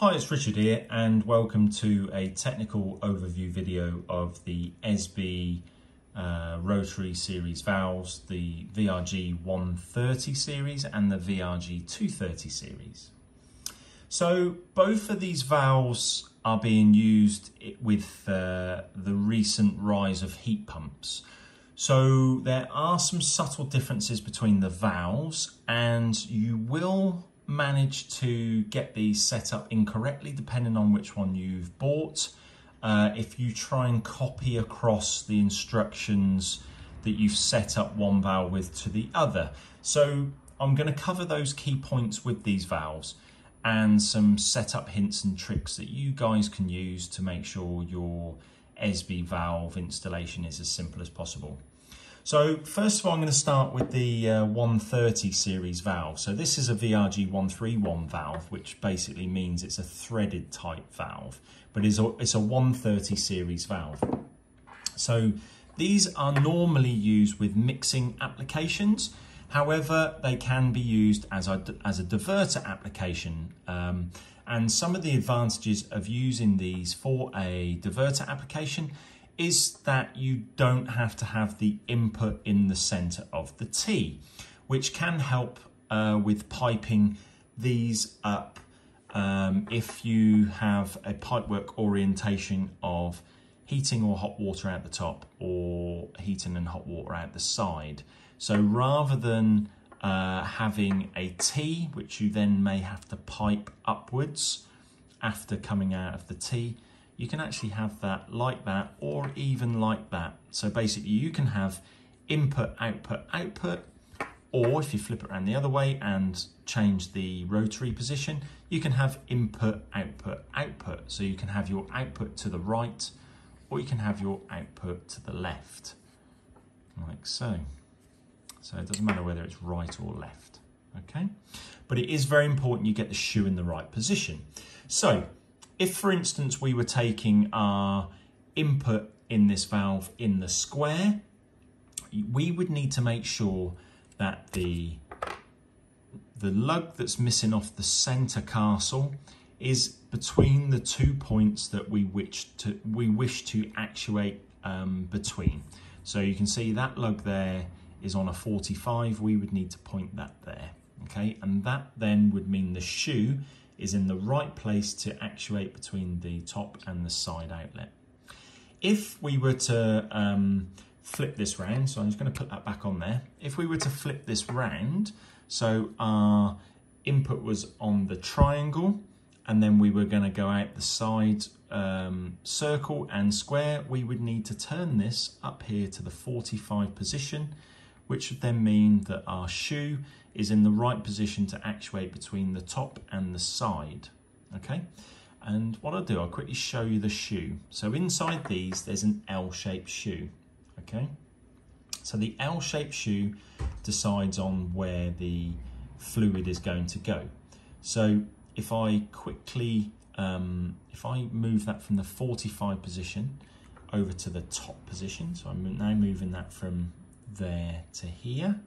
Hi, it's Richard here and welcome to a technical overview video of the ESBE uh, rotary series valves, the VRG 130 series and the VRG 230 series. So both of these valves are being used with uh, the recent rise of heat pumps. So there are some subtle differences between the valves and you will manage to get these set up incorrectly depending on which one you've bought. Uh, if you try and copy across the instructions that you've set up one valve with to the other. So I'm going to cover those key points with these valves and some setup hints and tricks that you guys can use to make sure your ESBE valve installation is as simple as possible. So first of all, I'm going to start with the uh, 130 series valve. So this is a VRG 131 valve, which basically means it's a threaded type valve, but it's a, it's a 130 series valve. So these are normally used with mixing applications. However, they can be used as a, as a diverter application. Um, and some of the advantages of using these for a diverter application is that you don't have to have the input in the center of the T, which can help uh, with piping these up um, if you have a pipework orientation of heating or hot water out the top or heating and hot water out the side. So rather than uh, having a T, which you then may have to pipe upwards after coming out of the T, you can actually have that like that or even like that. So basically you can have input, output, output, or if you flip it around the other way and change the rotary position, you can have input, output, output. So you can have your output to the right or you can have your output to the left, like so. So it doesn't matter whether it's right or left, okay? But it is very important you get the shoe in the right position. So if, for instance, we were taking our input in this valve in the square, we would need to make sure that the, the lug that's missing off the center castle is between the two points that we wish to, we wish to actuate um, between. So you can see that lug there is on a 45, we would need to point that there, okay? And that then would mean the shoe is in the right place to actuate between the top and the side outlet. If we were to um, flip this round, so I'm just going to put that back on there. If we were to flip this round, so our input was on the triangle, and then we were going to go out the side um, circle and square, we would need to turn this up here to the 45 position, which would then mean that our shoe is in the right position to actuate between the top and the side, okay? And what I'll do, I'll quickly show you the shoe. So inside these, there's an L-shaped shoe, okay? So the L-shaped shoe decides on where the fluid is going to go. So if I quickly, um, if I move that from the 45 position over to the top position, so I'm now moving that from there to here,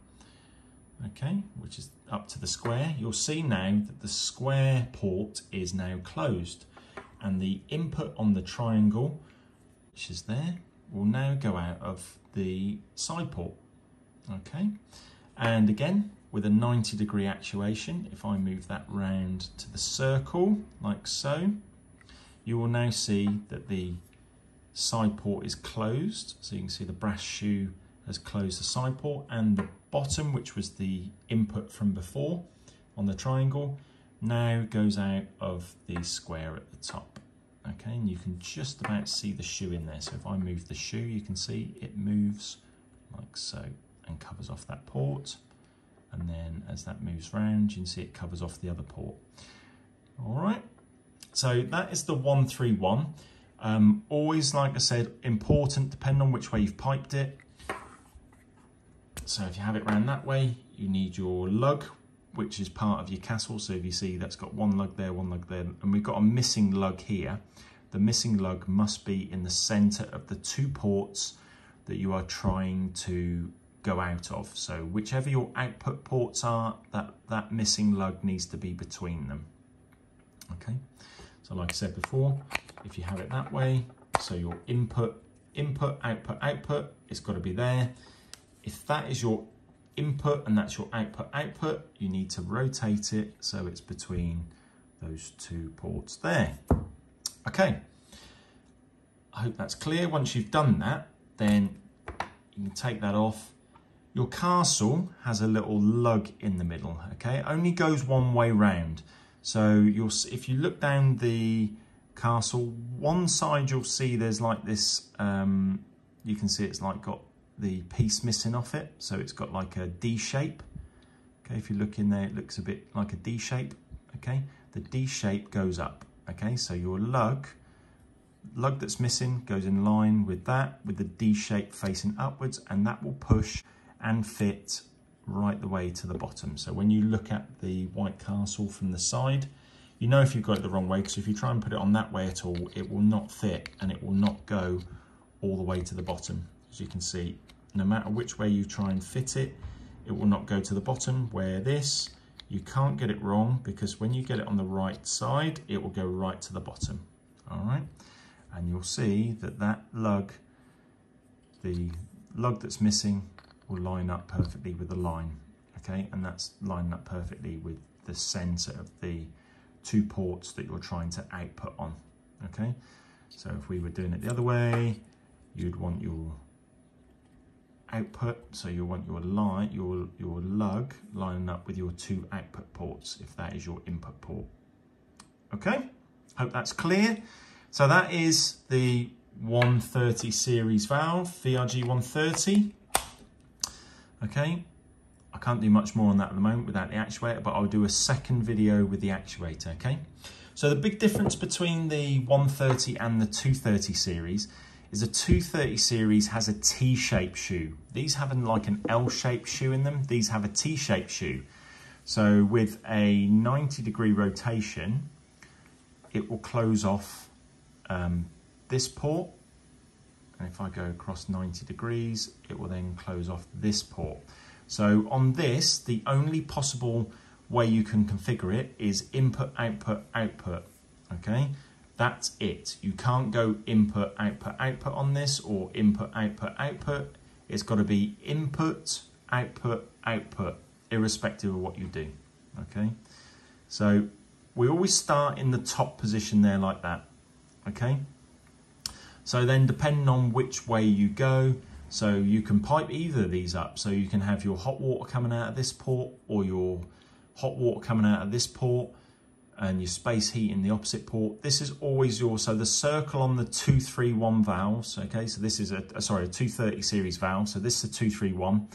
okay, which is up to the square, you'll see now that the square port is now closed and the input on the triangle, which is there, will now go out of the side port, okay? And again, with a 90 degree actuation, if I move that round to the circle, like so, you will now see that the side port is closed. So you can see the brass shoe has closed the side port and the bottom, which was the input from before on the triangle, now goes out of the square at the top. Okay, and you can just about see the shoe in there. So if I move the shoe, you can see it moves like so and covers off that port. And then as that moves round, you can see it covers off the other port. All right, so that is the 131. Um, always, like I said, important, depending on which way you've piped it, so if you have it around that way, you need your lug, which is part of your castle. So if you see that's got one lug there, one lug there, and we've got a missing lug here. The missing lug must be in the center of the two ports that you are trying to go out of. So whichever your output ports are, that, that missing lug needs to be between them. Okay, so like I said before, if you have it that way, so your input, input, output, output, it's got to be there. If that is your input and that's your output, output, you need to rotate it so it's between those two ports there. Okay, I hope that's clear. Once you've done that, then you can take that off. Your castle has a little lug in the middle, okay? It only goes one way round. So you'll if you look down the castle, one side you'll see there's like this, um, you can see it's like got the piece missing off it. So it's got like a D shape. Okay, if you look in there, it looks a bit like a D shape, okay? The D shape goes up, okay? So your lug lug that's missing goes in line with that, with the D shape facing upwards, and that will push and fit right the way to the bottom. So when you look at the White Castle from the side, you know if you've got it the wrong way, because if you try and put it on that way at all, it will not fit and it will not go all the way to the bottom. As you can see, no matter which way you try and fit it, it will not go to the bottom, where this, you can't get it wrong because when you get it on the right side, it will go right to the bottom, all right? and you'll see that that lug, the lug that's missing will line up perfectly with the line, okay? And that's lining up perfectly with the center of the two ports that you're trying to output on, okay? So if we were doing it the other way, you'd want your output, so you want your line, your, your lug lining up with your two output ports, if that is your input port. Okay, hope that's clear. So that is the 130 series valve, VRG 130. Okay, I can't do much more on that at the moment without the actuator, but I'll do a second video with the actuator, okay? So the big difference between the 130 and the 230 series is a 230 series has a T-shaped shoe. These have like an L-shaped shoe in them. These have a T-shaped shoe. So with a 90 degree rotation, it will close off um, this port. And if I go across 90 degrees, it will then close off this port. So on this, the only possible way you can configure it is input, output, output, okay? That's it. You can't go input, output, output on this or input, output, output. It's got to be input, output, output, irrespective of what you do, okay? So we always start in the top position there like that okay? So then depending on which way you go, so you can pipe either of these up. So you can have your hot water coming out of this port or your hot water coming out of this port and your space heat in the opposite port. This is always your, so the circle on the 231 valves, okay, so this is a, sorry, a 230 series valve, so this is a 231.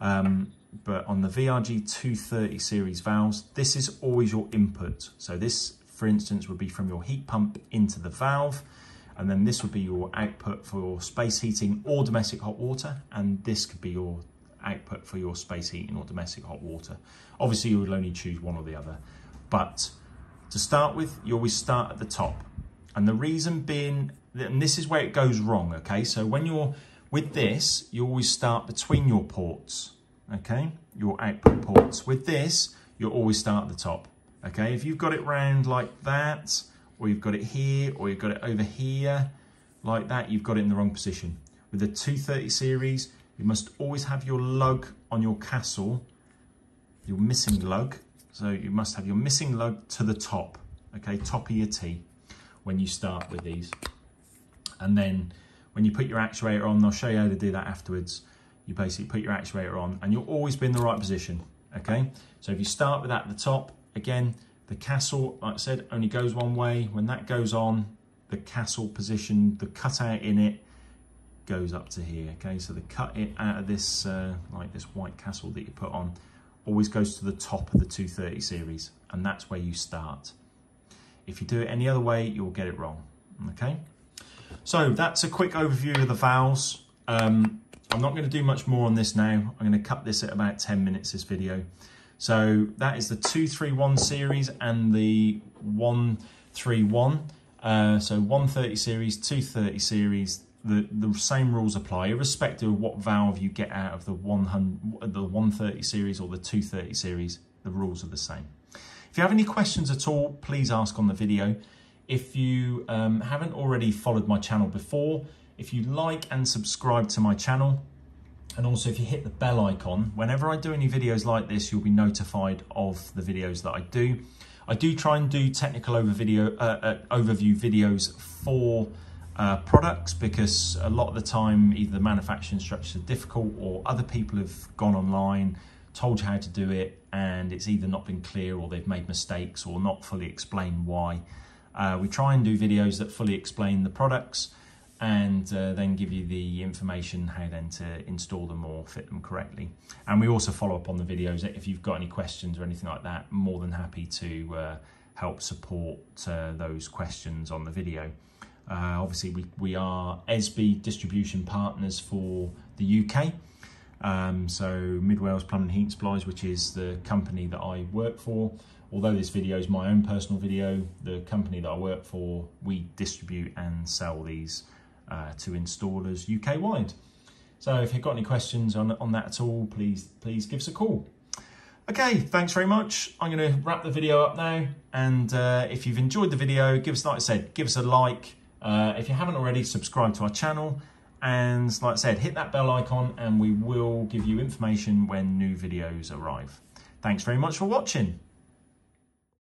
Um, but on the VRG 230 series valves, this is always your input. So this for instance, would be from your heat pump into the valve. And then this would be your output for space heating or domestic hot water. And this could be your output for your space heating or domestic hot water. Obviously, you would only choose one or the other. But to start with, you always start at the top. And the reason being, and this is where it goes wrong, okay? So when you're with this, you always start between your ports, okay? Your output ports. With this, you always start at the top. Okay, if you've got it round like that, or you've got it here, or you've got it over here, like that, you've got it in the wrong position. With the 230 series, you must always have your lug on your castle, your missing lug. So you must have your missing lug to the top, okay, top of your T when you start with these. And then when you put your actuator on, I'll show you how to do that afterwards. You basically put your actuator on and you'll always be in the right position, okay? So if you start with that at the top, Again, the castle, like I said, only goes one way. When that goes on, the castle position, the cutout in it goes up to here, okay? So the cut it out of this, uh, like this white castle that you put on, always goes to the top of the 230 series, and that's where you start. If you do it any other way, you'll get it wrong, okay? So that's a quick overview of the valves. Um, I'm not going to do much more on this now. I'm going to cut this at about 10 minutes, this video. So that is the 231 series and the 131. Uh, so 130 series, 230 series, the, the same rules apply, irrespective of what valve you get out of the 100, the 130 series or the 230 series, the rules are the same. If you have any questions at all, please ask on the video. If you um, haven't already followed my channel before, if you like and subscribe to my channel, and also if you hit the bell icon, whenever I do any videos like this, you'll be notified of the videos that I do. I do try and do technical over video, uh, uh, overview videos for uh, products because a lot of the time either the manufacturing structures are difficult or other people have gone online, told you how to do it and it's either not been clear or they've made mistakes or not fully explained why. Uh, we try and do videos that fully explain the products and uh, then give you the information how then to install them or fit them correctly. And we also follow up on the videos. If you've got any questions or anything like that, more than happy to uh, help support uh, those questions on the video. Uh, obviously, we, we are ESBE distribution partners for the UK. Um, so Mid Wales Plumbing Heat Supplies, which is the company that I work for. Although this video is my own personal video, the company that I work for, we distribute and sell these uh, to installers UK wide. So if you've got any questions on, on that at all, please, please give us a call. Okay, thanks very much. I'm going to wrap the video up now. And uh, if you've enjoyed the video, give us, like I said, give us a like. Uh, if you haven't already, subscribe to our channel. And like I said, hit that bell icon and we will give you information when new videos arrive. Thanks very much for watching.